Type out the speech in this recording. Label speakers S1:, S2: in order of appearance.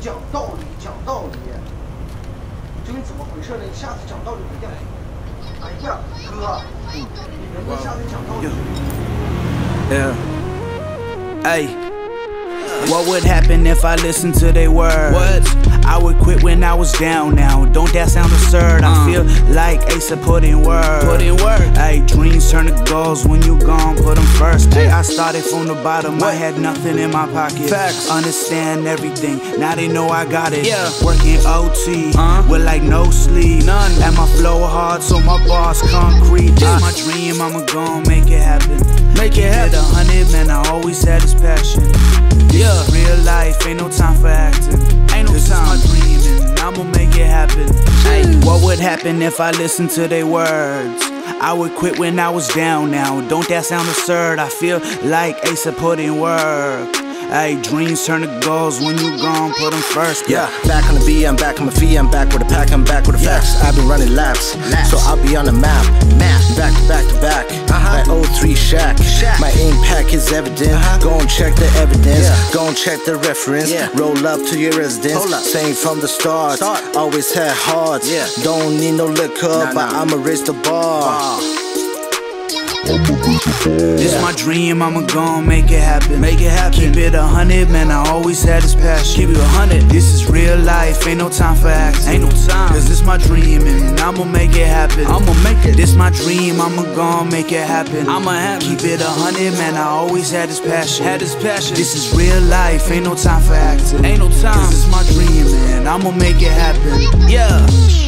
S1: 讲道理，讲道理。究竟怎么回事呢？下次讲道理一定。哎呀，哥，你能不能下次讲道理？
S2: Yeah. Hey. What would happen if I listened to their words? What? I would quit when I was down now. Don't that sound absurd? I feel like Asa put in work. Put in work. Hey, dreams turn to goals when you gone, put them first. Hey, I started from the bottom. I had nothing in my pocket. Facts. Understand everything. Now they know I got it. Yeah. Working OT uh-huh. with like no sleep. None. And my flow hard, so my bars concrete. This my dream. I'ma gon' make it happen. Make it happen. a hundred, man. I always had this passion. Yeah. Real life, ain't no time for acting. Ain't no this time. Is my dream, and I'ma make it happen. Hey, what would happen if I listened to their words? I would quit when I was down now. Don't that sound absurd? I feel like Asa put in work. Hey, dreams turn to goals when you gone, put them first.
S3: Yeah, back on the B, I'm back on my feet, I'm back with a pack, I'm back with the facts. I've been running laps,
S1: Laps.
S3: so I'll be on the map. Back to back to back,
S1: Uh-huh.
S3: my 03 shack. My impact is evident.
S1: Uh-huh.
S3: Go and check the evidence,
S1: Yeah.
S3: go and check the reference.
S1: Yeah.
S3: Roll up to your residence,
S1: Hold up.
S3: same from the start.
S1: Start.
S3: Always had hearts,
S1: Yeah.
S3: don't need no liquor,
S1: Nah,
S3: but
S1: nah.
S3: I'ma raise the bar.
S2: This my dream, I'ma gon' make it happen. Make it happen. Keep it a hundred, man. I always had this passion. Keep it a hundred. This is real life, ain't no time for acting. Ain't no time. Cause this is my dream, and I'ma make it happen. I'ma make it. This my dream, I'ma gon' make it happen. I'ma have Keep it a hundred, man. I always had this passion. Had this passion. This is real life, ain't no time for acting. Ain't no time. Cause this my dream, man. I'ma make it happen. Yeah.